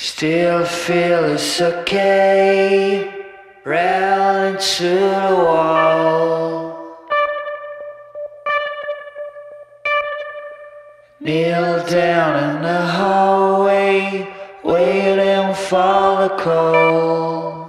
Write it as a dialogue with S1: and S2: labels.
S1: Still feel it's okay. rail into the wall. Kneel down in the hallway, waiting for the call.